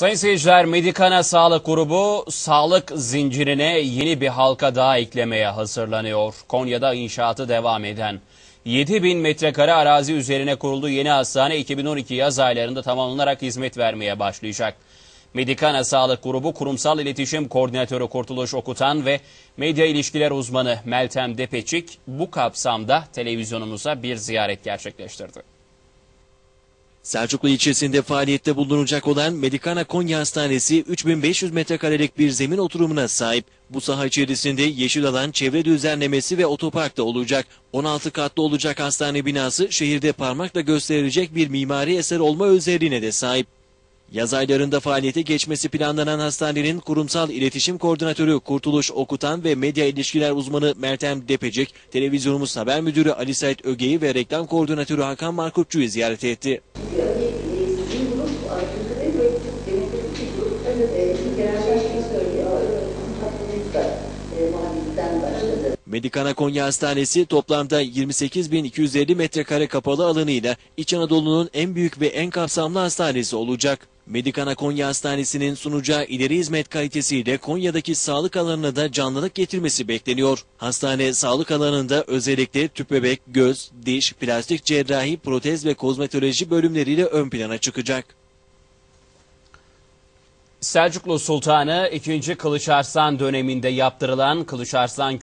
Sayın seyirciler, Medikana Sağlık Grubu sağlık zincirine yeni bir halka daha eklemeye hazırlanıyor. Konya'da inşaatı devam eden 7000 metrekare arazi üzerine kurulduğu yeni hastane 2012 yaz aylarında tamamlanarak hizmet vermeye başlayacak. Medikana Sağlık Grubu Kurumsal İletişim Koordinatörü Kurtuluş Okutan ve medya ilişkiler uzmanı Meltem Depeçik bu kapsamda televizyonumuza bir ziyaret gerçekleştirdi. Selçuklu ilçesinde faaliyette bulunacak olan Medikana Konya Hastanesi 3500 metrekarelik bir zemin oturumuna sahip. Bu saha içerisinde yeşil alan, çevre düzenlemesi ve otopark da olacak. 16 katlı olacak hastane binası şehirde parmakla gösterilecek bir mimari eser olma özelliğine de sahip. Yaz aylarında faaliyete geçmesi planlanan hastanenin kurumsal iletişim koordinatörü Kurtuluş Okutan ve medya ilişkiler uzmanı Meltem Depecik, televizyonumuz haber müdürü Ali Sait Öge'yi ve reklam koordinatörü Hakan Markutçu'yu ziyaret etti. Medikana Konya Hastanesi toplamda 28.250 metrekare kapalı alanıyla İç Anadolu'nun en büyük ve en kapsamlı hastanesi olacak. Medikana Konya Hastanesi'nin sunacağı ileri hizmet kalitesiyle Konya'daki sağlık alanına da canlılık getirmesi bekleniyor. Hastane sağlık alanında özellikle tüp bebek, göz, diş, plastik cerrahi, protez ve kozmetoloji bölümleriyle ön plana çıkacak. Selçuklu Sultanı 2. Kılıç Arslan döneminde yaptırılan Kılıç Arslan